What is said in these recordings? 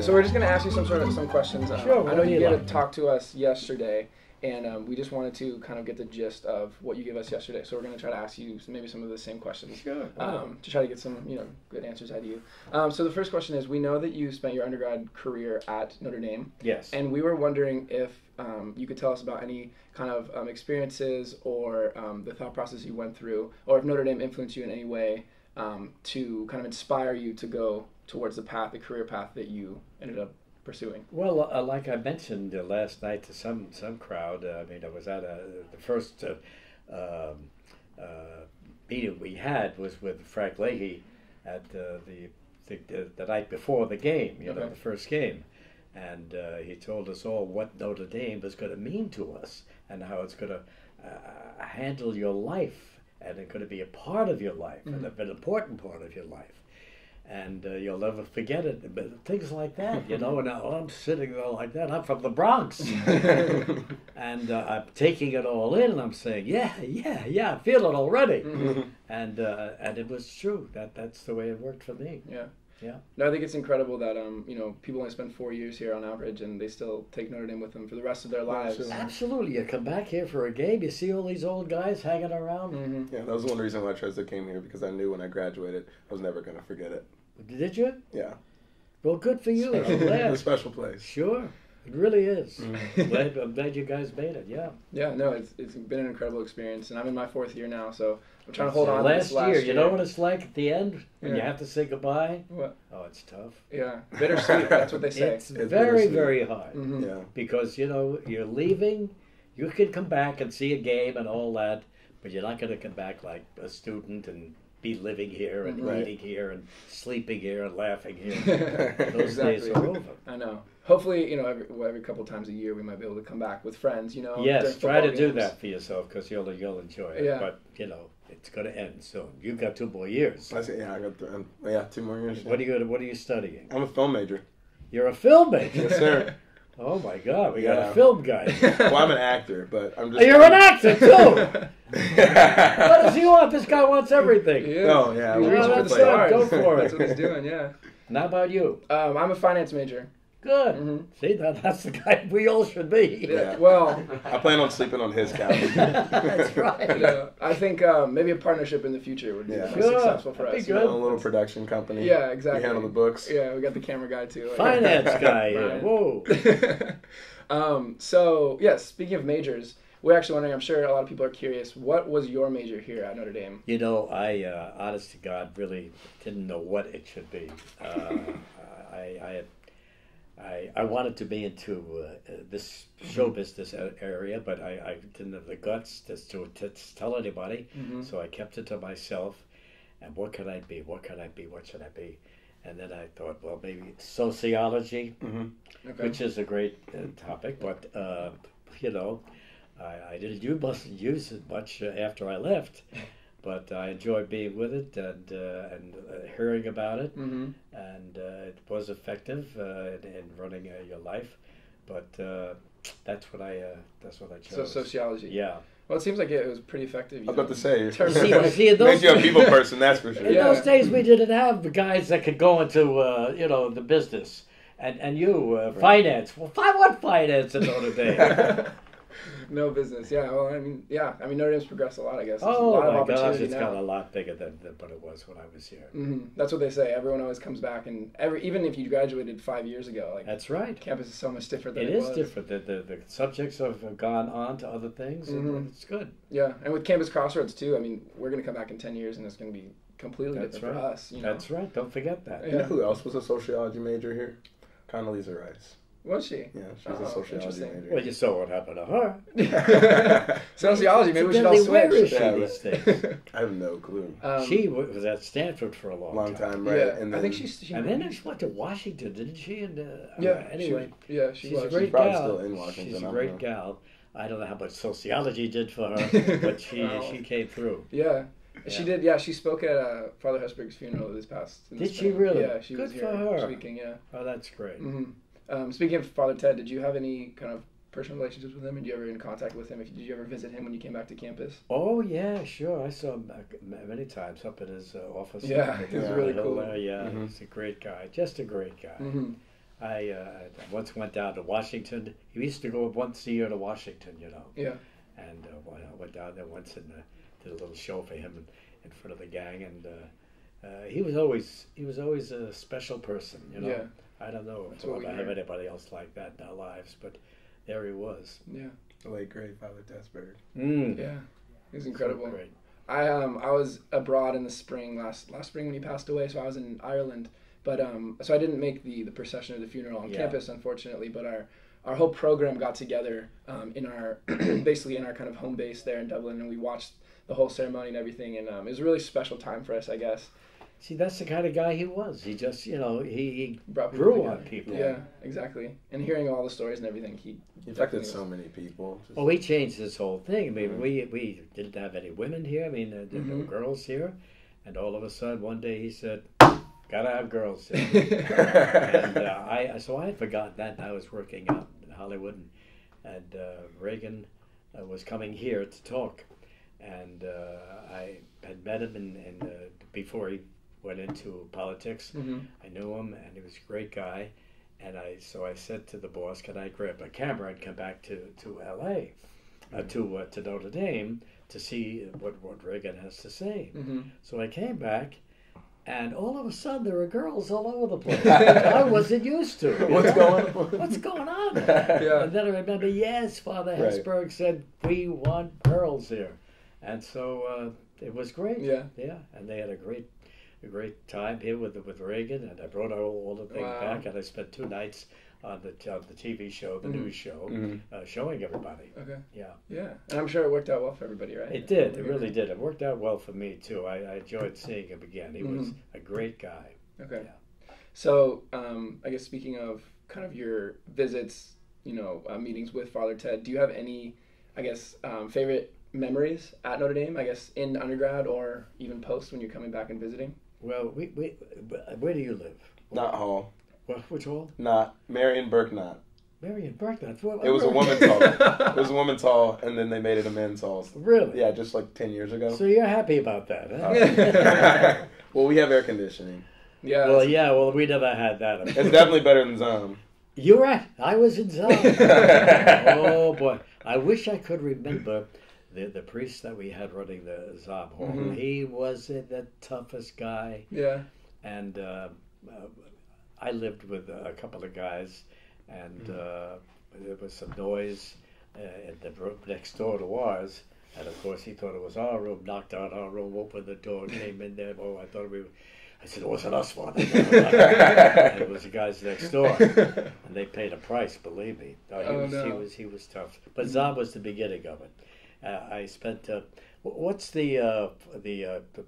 So we're just gonna ask you some sort of some questions. Um, Sure, I know you a like. talk to us yesterday, and um, we just wanted to kind of get the gist of what you gave us yesterday. So we're gonna try to ask you maybe some of the same questions. Sure. Um, to try to get some, you know, good answers out of you. Um, so the first question is: We know that you spent your undergrad career at Notre Dame, yes. and we were wondering if um, you could tell us about any kind of um, experiences or um, the thought process you went through, or if Notre Dame influenced you in any way um, to kind of inspire you to go towards the path, the career path that you ended up pursuing. Well, uh, like I mentioned uh, last night to some some crowd, uh, I mean, I was at a, the first uh, um, uh, meeting we had was with Frank Leahy at uh, the, the the night before the game, you know, the first game, and uh, he told us all what Notre Dame was going to mean to us and how it's going to uh, handle your life and it's going to be a part of your life and Mhm. an important part of your life and uh, you'll never forget it. But things like that, you know. And now I'm sitting there like that. I'm from the Bronx, and uh, I'm taking it all in, and I'm saying, yeah, yeah, yeah, I feel it already. And uh, and it was true. That that's the way it worked for me. Yeah. Yeah. No, I think it's incredible that um, you know, people only spend four years here on average, and they still take Notre Dame with them for the rest of their lives. sure. Absolutely. You come back here for a game, you see all these old guys hanging around. hmm Yeah, that was one reason why I chose to came here because I knew when I graduated I was never gonna forget it. Did you? Yeah, Well, good for you. I'm it's a special place. Sure. It really is. Mhm. glad, I'm glad you guys made it. Yeah. Yeah, no, it's it's been an incredible experience, and I'm in my fourth year now, so I'm trying to hold on. to last, this last year, you know what it's like at the end when you have to say goodbye. What? Oh, it's tough. Yeah, bittersweet. that's what they say. It's, It's very, very hard hmm Yeah, because you know you're leaving. You can come back and see a game and all that, but you're not going to come back like a student and be living here and Right. eating here and sleeping here and laughing here. Those days are over. I know. Hopefully, you know, every well, every couple times a year, we might be able to come back with friends. You know. yes, try to football do that for yourself because you'll you'll enjoy it. Yeah. But you know it's going to end soon. You've got two more years. I say yeah. I got th- um, yeah two more years. What are you What are you studying? I'm a film major. You're a film major. Yes, sir. Oh my God, we got Yeah. a film guy. well, I'm an actor, but I'm just. You're an actor too. What what does he want? This guy wants everything. Yeah. Oh, yeah, He's well, reaching for the that's stars. Go for it. That's what he's doing. Yeah. And how about you? Um, I'm a finance major. Good. hmm See, that, that's the guy we all should be. Yeah. Yeah. Well, I plan on sleeping on his couch. That's right. you know, I think um, maybe a partnership in the future would be Yeah. really successful for That'd us. be you A know? good. little production company. Yeah, exactly. You handle the books. Yeah, we got the camera guy too. Finance guy. Right. Whoa. um, so yes, speaking of majors, we're actually wondering. I'm sure a lot of people are curious. What was your major here at Notre Dame? You know, I, uh, honest to God, really didn't know what it should be. Uh, I, I, had, I, I wanted to be into uh, this show business area, but I, I didn't have the guts to, to, to tell anybody. Mhm. So I kept it to myself. And what could I be? What could I be? What should I be? And then I thought, well, maybe sociology, hmm Okay. which is a great uh, topic, but uh, you know, I, I didn't use it much uh, after I left, but I enjoyed being with it and uh, and uh, hearing about it, hmm and uh, it was effective uh, in, in running uh, your life, but uh, that's what I uh, that's what I So chose. sociology. yeah. Well, it seems like it was pretty effective. I was about to say. Terms See, of- see, in those Makes you a days- people person, that's for sure. In Yeah. those days, we didn't have the guys that could go into, uh, you know, the business. And and you, uh, finance. Well, fi- what finance in Notre Dame? no business. Yeah. Well, I mean, yeah. I mean, Notre Dame's progressed a lot. I guess. There's oh a lot of my gosh, opportunity it's now. got a lot bigger than, than what it was when I was here. Mm-hmm. That's what they say. Everyone always comes back, and every even if you graduated five years ago, like That's right. campus is so much different than It it, is was. different. The, the, the subjects have gone on to other things, and Mhm. it's good. Yeah, and with Campus Crossroads too. I mean, we're gonna come back in ten years, and it's gonna be completely That's different right. for us. You know, That's right. Don't forget that. You know who else was a sociology major here? Condoleezza Rice. Was she? Yeah, she's Oh, a sociology interesting. major. Well, you saw what happened to her. Sociology. Maybe we should all Incidentally, where is switch. she Yeah, these days? I have no clue. Um, she was at Stanford for a long, time. Long time. time, right? yeah, and then, I think then- she's. She, And then she went to Washington, didn't she? And uh, Yeah. uh, anyway, She, yeah, she she's was. a great probably gal. still in Washington, She's a great know. gal. I don't know how much sociology did for her, but she Well. she came through. Yeah. She did. Yeah, she spoke at uh, Father Hesburgh's funeral this past. in the Did she really? Yeah, she was here for her. speaking. Yeah. Oh, that's great. hmm Um, speaking of Father Ted, did you have any kind of personal relationships with him? And did you ever in contact with him? If did you ever visit him when you came back to campus? Oh yeah, sure. I saw him uh, many times up at his uh, office. Yeah, up he was really cool. there, Yeah, Mhm. he's a great guy. Just a great guy. hmm I uh, once went down to Washington. He used to go once a year to Washington, you know. Yeah. And uh, I went down there once and uh, did a little show for him in, in front of the gang, and uh, uh, he was always he was always a special person, you know. Yeah. I don't know if what we'll have anybody else like that in our lives, but there he was. Yeah. The late great Father Hesburgh. Mm. Yeah. It was incredible. So great. I um I was abroad in the spring last last spring when he passed away, so I was in Ireland. But um so I didn't make the the procession or the funeral on Yeah. campus, unfortunately. But our our whole program got together um, in our basically in our kind of home base there in Dublin, and we watched the whole ceremony and everything. And um, it was a really special time for us, I guess. See, that's the kind of guy he was. He just, you know, he, he Brought people grew together. on people. Yeah. exactly. And hearing all the stories and everything, he He affected so many people. Just- Well, we changed this whole thing. I mean, Mhm. we we didn't have any women here. I mean, uh, there were Mhm. girls here, and all of a sudden, one day he said, "Gotta have girls." Here. and uh, I so I had forgotten that. And I was working out in Hollywood, and, and uh, Reagan uh, was coming here to talk, and uh, I had met him in, in uh, before he went into politics. hmm I knew him, and he was a great guy. And I so I said to the boss, "Can I grab a camera and come back to to L.A. Uh, to uh, to Notre Dame to see what what Reagan has to say?" hmm So I came back, and all of a sudden there were girls all over the place. I wasn't used to. What's going on? What's going on? Yeah. And then I remember, yes, Father Right. Hesburgh said we want girls here, and so uh, it was great. Yeah. Yeah, and they had a great, a great time here with with Reagan, and I brought all, all the things Wow. back, and I spent two nights on the on the TV show, the Mhm. news show, Mhm. uh, showing everybody. Okay. Yeah, Yeah. And I'm sure it worked out well for everybody, right? it did. It really did. It worked out well for me too. I, I enjoyed seeing him again. He was Mhm. a great guy. Okay. Yeah. So, um, I guess speaking of kind of your visits, you know, uh, meetings with Father Ted, do you have any, I guess, um, favorite memories at Notre Dame? I guess in undergrad or even post when you're coming back and visiting. Well, we, we where do you live? Not Hall. What, which hall? Not Marion Burke. Not. Marion Berknut. Well, It was a woman's hall. It was a women's hall, and then they made it a men's hall. Really? Yeah, just like ten years ago. So you're happy about that, huh? Uh, well, we have air conditioning. Yeah. well, yeah. Well, we never had that. It's definitely better than Zahm. You're right. I was in Zahm. oh boy, I wish I could remember the the priest that we had running the Zahm Hall. Mhm. He was the toughest guy, Yeah. and uh, uh, I lived with a couple of guys, and uh, there was some noise uh, in the room next door to ours. And of course, he thought it was our room. Knocked on our room, opened the door, came in there. Oh, I thought we. Were, I said it wasn't us, Father. it was the guys next door, and they paid a price. Believe me. No, he, Oh, was, he was he was tough. But Zahm was the beginning of it. Uh, I spent. Uh, what's the uh, the, uh, the,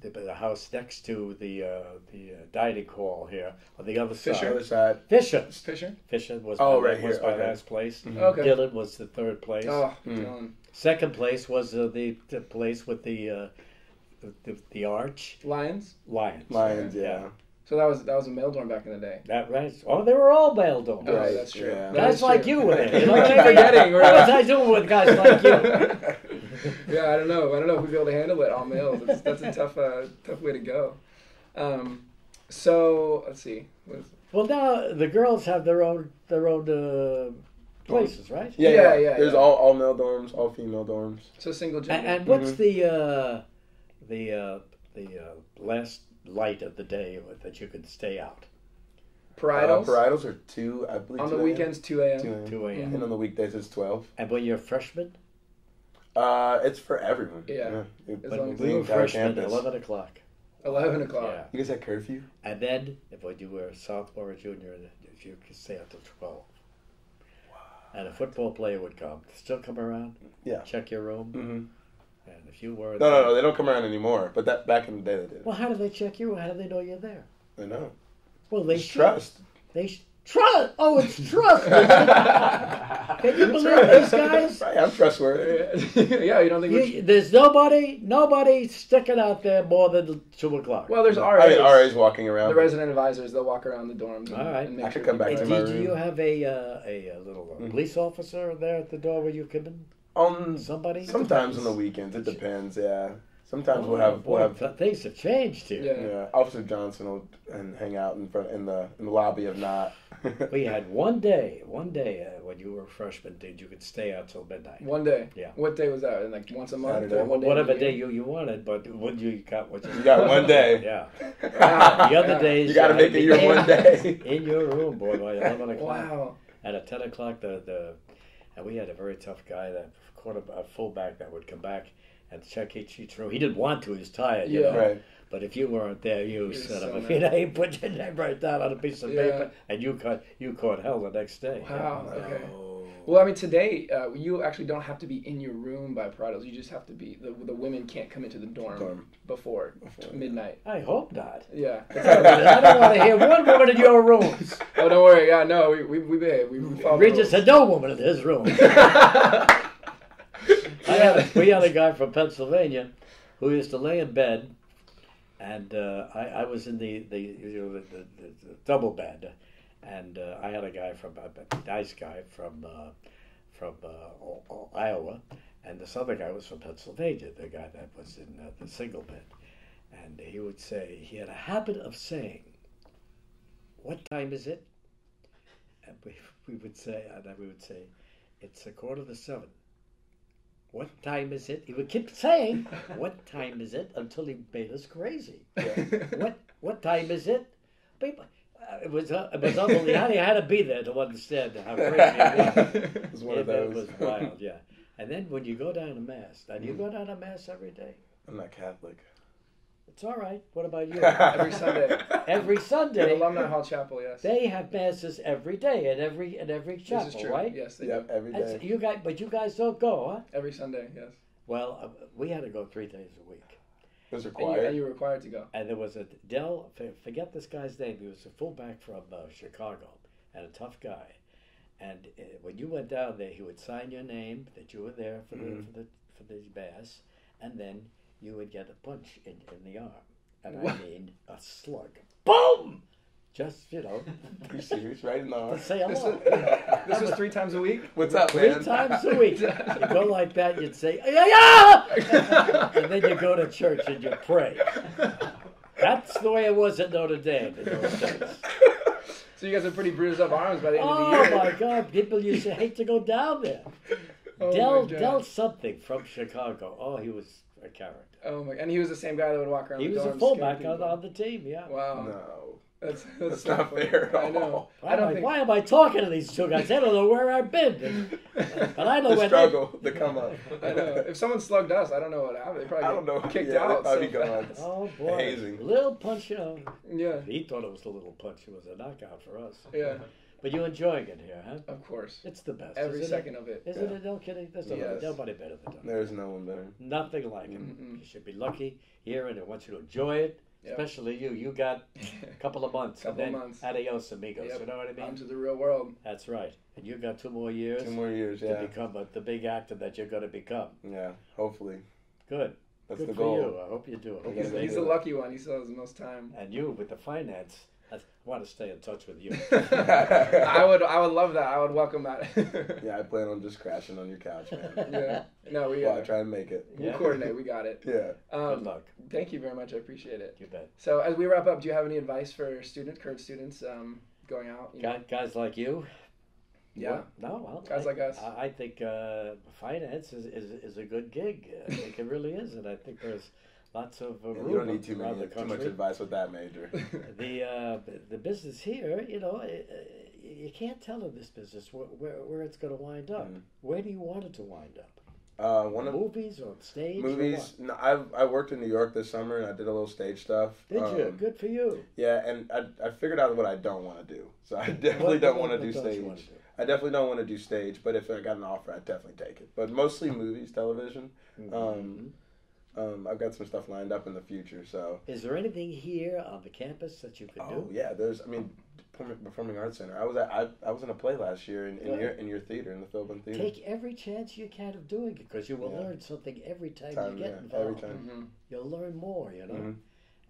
the the house next to the uh, the uh, dining hall here on the other Fisher? side? Other side. Fisher. Fisher. Fisher was Oh, my, right was here, my okay. last place. Mhm. Okay. Dillon was the third place. Oh, Mm. Second place was uh, the, the place with the, uh, the, the the arch Lyons. Lyons. Lyons, yeah. So that was that was a male dorm back in the day. That right? Oh, they were all bail dorms. Oh, Right, that's true. yeah. Guys is like true. you were there. You know I what keep I mean? forgetting. What was I doing with guys like you? yeah, I don't know. I don't know if we'd be able to handle it all males. It's, that's a tough, uh, tough way to go. Um, so let's see. What is- Well, now the girls have their own their own uh, places, right? Yeah, Yeah, yeah. yeah, There's yeah. all all male dorms, all female dorms. So single gender. and what's Mhm. the uh, the uh, the uh, last light of the day that you could stay out? Parietals. Uh, parietals are two, I believe. on 2 the weekends, two a.m. 2 a.m. Two a.m. And on the weekdays, it's twelve. And when you're a freshman, Uh, it's for everyone. Yeah. It- As when long as the we were entire freshmen, campus. eleven o'clock. Eleven o'clock. Yeah. You guys had curfew? And then, if when you were a sophomore or junior, if you could stay out till twelve. Wow. And a football player would come, still come around, Yeah. check your room, Mm-hmm. And if you were No, no, no. They don't come around anymore. But that back in the day, they did. Well, how do they check you? How do they know you're there? I know. Well, they It's should. trust. They sh- trust. Oh, it's trust. Can you believe these guys? Right, I'm trustworthy. yeah, you don't think? You, there's nobody, nobody sticking out there more than two o'clock. well, there's I RAs. mean, RA's walking around. The resident advisors, they'll walk around the dorms. And, All right. and make I sure could come back Hey, to do, my do room. you have a uh, a, uh little uh, Mhm. police officer there at the door where you come in? On Somebody? sometimes on the weekends, it depends. Yeah. Sometimes we'll have boy, we'll have things have changed here. Yeah. yeah. Officer Johnson will and hang out in front in the in the lobby of not. We had one day, one day uh, when you were a freshman, did you could stay out till midnight. One day. Yeah. What day was that? Like once a month Saturday. or one day? Whatever day you, you wanted, but what you got what you, You got one day. Yeah. Wow. The other Yeah. days You gotta make it your one day. in your room, boy, by eleven o'clock. Wow. And at ten o'clock, the the and we had a very tough guy that quarter a fullback that would come back and check each each room. He didn't want to; he was tired. You Yeah. know? Right. But if you weren't there, you You're son of a you know, he put your name right down on a piece of Yeah. paper, and you caught you caught hell the next day. Wow. Yeah. Okay. Well, I mean, today uh, you actually don't have to be in your room by parietals. You just have to be the the women can't come into the dorm, Dorm. before Before, midnight. I hope not. Yeah. I don't want to hear one woman in your rooms. oh, don't worry. Yeah, no, we we we behave. We, we follow the Regis rules. had no woman in his room. I had a, we had a guy from Pennsylvania who used to lay in bed, and uh, I, I was in the, the you know the, the, the, the double bed, and uh, I had a guy from a nice guy from uh, from uh, Iowa, and this other guy was from Pennsylvania, the guy that was in uh, the single bed, and he would say he had a habit of saying, "What time is it?" And we, we would say, and then we would say, it's a quarter to seven. What time is it? He would keep saying, "What time is it?" until he made us crazy. What what time is it? People, it was uh, it was unbelievable. You had- to be there to understand how crazy it was. It was one of It- it those. was wild, yeah. And then when you go down to mass, and you go down to mass every day. I'm not Catholic. It's all right. What about you? Every Sunday. every At Sunday, Alumni Hall Chapel, yes. they have masses every day at every at every chapel, this is true. right? Yes, they Yep, do. every That's- day. you guys, but you guys don't go, huh? Every Sunday, yes. Well, uh, we had to go three days a week, It was And you, required. and you're required to go. and there was a Dell. Forget this guy's name. He was a fullback from uh, Chicago, and a tough guy. And uh, when you went down there, he would sign your name that you were there for the Mhm. for the for the mass, and then you would get a punch in, in the arm, and I mean a slug. Boom! Just you know, you serious? Right in the to arm. say This hello. this was three times a week? What's up, Three man? times a week. You go like that, you'd say, yeah, yeah! and then you go to church and you pray. That's the way it was at Notre Dame in those days. So you guys are pretty bruised up arms by the end of the oh, year. Oh my God! People used to hate to go down there. Oh Del. Del something from Chicago. Oh, he was a character. Oh my! And he was the same guy that would walk around. He the was a fullback on, on the team. Yeah. Wow, No. That's that's, That's so not funny. fair at I know. all. Why, I am don't I, think. why am I talking to these two guys? I don't know where I've been. But I know The where struggle, the come up. I know. If someone slugged us, I don't know what happened. They probably I don't know. kicked Yeah, out. probably so go fast. Oh boy, Hazing. little punch, you know. Yeah, He thought it was a little punch. It was a knockout for us. yeah, But you're enjoying it here, huh? of course. It's the best. Every isn't second of it. It? Isn't Yeah. it? No kidding. There's nobody, Yes. nobody better than that. There's no one better. Nothing like it. Mm-mm. You should be lucky here, and I want you to enjoy it. Yep. Especially you. You got a couple of months. Couple and of then months. Adios, amigos. Yep. You know what I mean? Onto the real world. That's right. And you've got two more years Two more years, to yeah. become a, the big actor that you're going to become. Yeah, hopefully. Good. That's Good the for goal. you. I hope you do. I hope He's, you he's make the lucky one. He still has the most time. And you with the finance. I want to stay in touch with you. I would, I would love that. I would welcome that. Yeah, I plan on just crashing on your couch, man. yeah. No, we While I uh, try and make it. we'll Yeah. coordinate. We got it. Yeah. Good Um, luck. thank you very much. I appreciate it. You bet. So as we wrap up, do you have any advice for students, current students, um, going out? You? Guys, guys like you. Yeah. No, well, Guys I, like us. I, I think uh, finance is, is, is a good gig. I think it really is, and I think there's lots of uh, Yeah, room you don't need too, many, the too much advice with that major. the uh, the business here, you know, uh, you can't tell in this business where where, where it's going to wind up. Mm. Where do you want it to wind up? Uh, one of Movies or stage? or movies. No, I've I worked in New York this summer and I did a little stage stuff. what? Did you? Um, Good for you. Yeah, and I, I figured out what I don't want to do. So I definitely What- don't want to do stage. do? I definitely don't want to do stage, but if I got an offer, I'd definitely take it. But mostly movies, television. Mhm. Um, Um, I've got some stuff lined up in the future. So, Is there anything here on the campus that you could oh do? Oh yeah, there's. I mean, Performing- Performing Arts Center. I was at. I, I was in a play last year in, in Good. your in your theater in the Philbin Theater. Take every chance you can of doing it because you will Yeah. learn something every time, Time, you get yeah, involved. every time. hmm You'll learn more, you know, Mhm.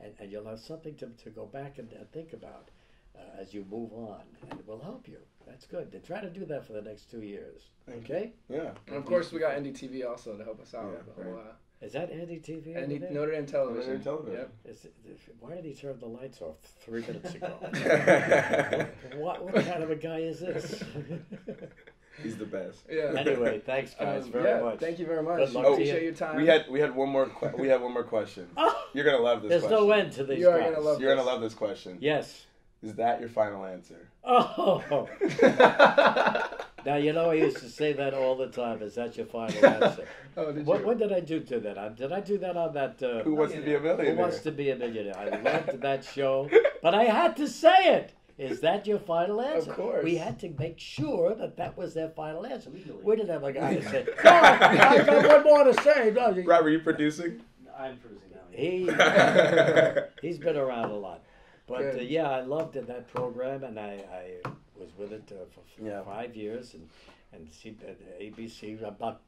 and, and you'll have something to, to go back and, and think about uh, as you move on, and it will help you. That's good. Then try to do that for the next two years. Thank Okay? Yeah. And of course, we got NDTV also to help us out Yeah, with the whole, uh, Is that Andy TV? And over he, there? Notre Dame Television. Notre Dame Television. Yep. Is it- why did he turn the lights off three minutes ago? Yeah. what, what kind of a guy is this? He's the best. Yeah. anyway, thanks guys Um, very yeah, much. Thank you very much. Good luck to Appreciate you. your time. We had we had one more que- we had one more question. Oh, You're gonna love this. there's question. no end to these You are guys. gonna love You're gonna love this question. Yes. Is that your final answer? Oh. Now you know I used to say that all the time. Is that your final answer? oh, did what, you? what did I do to that? Did I do that on that? Uh, Who wants to be a millionaire? Who Wants to Be a Millionaire? I loved that show, but I had to say it. Is that your final answer? Of course. We had to make sure that that was their final answer. We didn't have a guy to say, "No, I got one more to say." No, you- Rob, are you producing? I'm producing now. he he's been around a lot, but uh, yeah, I loved it, that program, and I, I was with it uh, for Yeah. five years, and and C, uh, ABC. I'm not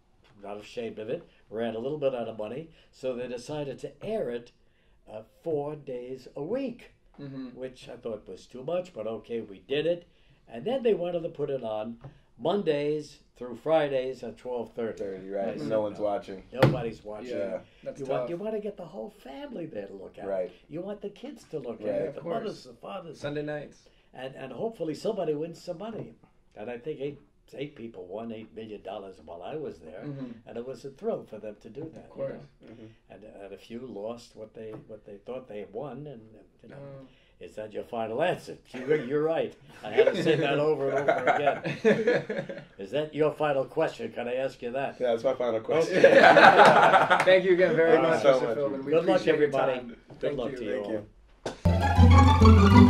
not ashamed of it. Ran a little bit out of money, so they decided to air it uh, four days a week, hmm which I thought was too much, but okay, we did it, and then they wanted to put it on Mondays through Fridays at twelve thirty. Thirty, right? Mhm. No one's watching. Nobody's watching. Yeah, that's You tough. want you want to get the whole family there to look at. it. Right. You want the kids to look Right. at it, Of the course. mothers, the fathers, Sunday nights. and and hopefully somebody wins some money. And I think eight eight people won eight million dollars while I was there, Mhm. and it was a thrill for them to do that. Of course. you know? And and a few lost what they what they thought they had won, and you know, Oh. Is that your final answer? You're, you're right. I had to say that over and over again. Is that your final question? Can I ask you that? Yeah, that's my final question. Okay. Thank you again very Thank you much, so Mr. much. Philbin. We Good luck, appreciate your everybody. time. Good Thank luck you. to you Thank all. you.